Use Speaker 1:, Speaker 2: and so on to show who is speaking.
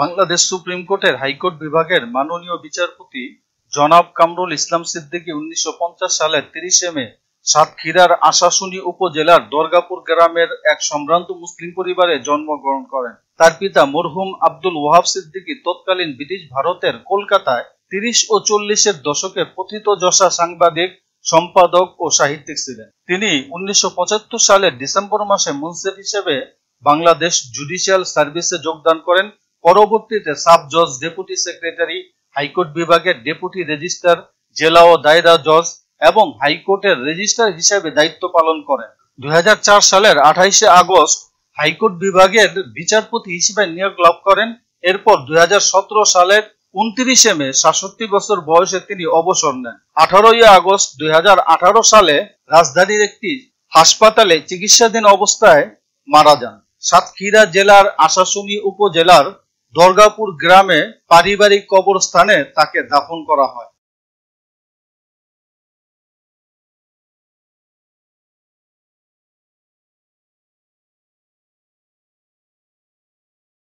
Speaker 1: Bangladesh supreme কোর্টের high court বিভাগের মাননীয় বিচারপতি জনাব কামরুল ইসলাম সিদ্দিকী উনিশশো সালের তিরিশে মে সাতক্ষীরার আশাশুনি উপজেলার দরগাপুর গ্রামের এক সম্ভ্রান্ত মুসলিম পরিবারে জন্মগ্রহণ করেন। তার পিতা মরহুম আব্দুল ওয়াহাব সিদ্দিকী তৎকালীন ব্রিটিশ ভারতের কলকাতায় তিরিশ ও চল্লিশের দশকে পথিত যশা সাংবাদিক, সম্পাদক ও সাহিত্যিক ছিলেন। তিনি উনিশশো পঁচাত্তর সালের ডিসেম্বর মাসে মুন্সিফ হিসেবে বাংলাদেশ জুডিশিয়াল সার্ভিসে যোগদান করেন। পরবর্তীতে সাব জজ, ডেপুটি সেক্রেটারি, হাইকোর্ট বিভাগের ডেপুটি রেজিস্ট্রার, জেলা ও দায়রা জজ এবং হাইকোর্টের রেজিস্ট্রার হিসেবে দায়িত্ব পালন করেন। দুই সালের আঠাইশে আগস্ট হাইকোর্ট বিভাগের বিচারপতি হিসেবে নিয়োগ লাভ করেন। এরপর দুই সালের উনত্রিশে মে, সাতষট্টি বছর বয়সে তিনি অবসর নেন। আঠারোই আগস্ট দুই হাজার আঠারো সালে রাজধানীর একটি হাসপাতালে চিকিৎসাধীন অবস্থায় মারা যান। সাতক্ষীরা জেলার আশাশুনি উপজেলার দর্গাপুর গ্রামে পারিবারিক কবরস্থানে তাকে দাফন করা হয়।